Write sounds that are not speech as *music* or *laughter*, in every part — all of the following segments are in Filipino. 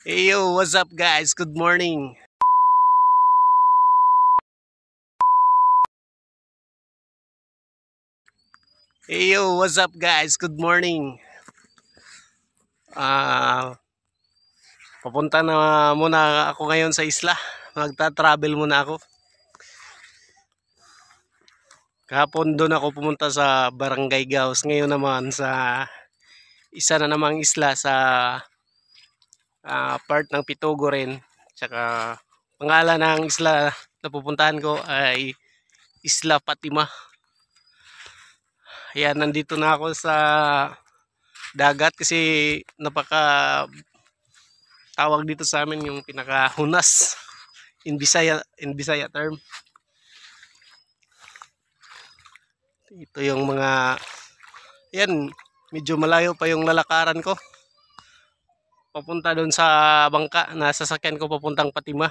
Hey yo, what's up guys? Good morning. Hey yo, what's up guys? Good morning. Ah, papunta na muna ako ngayon sa isla. Magta-travel muna ako. Kahapon doon ako pumunta sa Barangay Gaos. Ngayon naman sa isa na namang isla sa ah, part ng Pitugo rin. Tsaka pangalan ng isla na pupuntahan ko ay Isla Patima. Ayan, nandito na ako sa dagat kasi napaka tawag dito sa amin yung pinakahunas in Bisaya in Bisaya term. Ito yung mga yan, medyo malayo pa yung lalakaran ko. Papunta doon sa bangka na sasakyan ko papuntang Patima.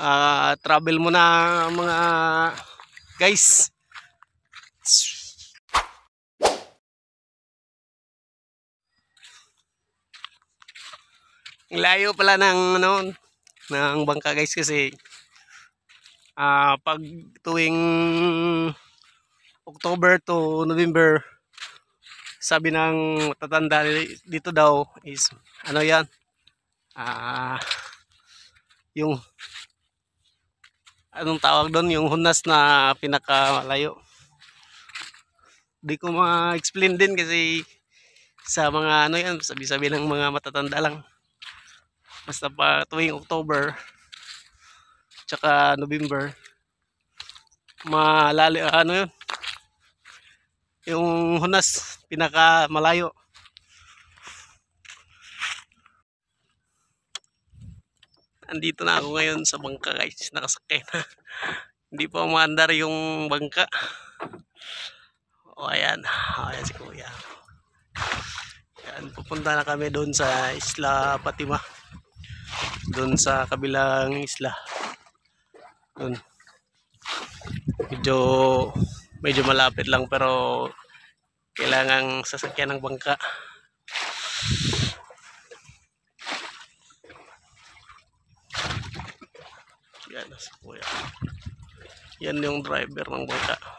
Ah, travel muna mga guys. Layo pala ng ano ng bangka guys kasi ah pag tuwing October to November sabi ng tatanda dito daw is ano yan? Ah yung anong tawag doon? Yung hunas na pinakamalayo di ko ma-explain din kasi sa mga ano yan? Sabi-sabi ng mga matatanda lang. Basta pa tuwing October tsaka November malali ano yun? Yung hunas pinaka malayo andito na ako ngayon sa bangka guys. Nakasakay na. *laughs* Hindi pa umaandar yung bangka. O ayan. Ayan si kuya. Ayan pupunta na kami doon sa isla Patima doon sa kabilang isla. Doon. Medyo medyo malapit lang pero kailangang sasakyan ng bangka. Yan si kuya. Yan yung driver ng bangka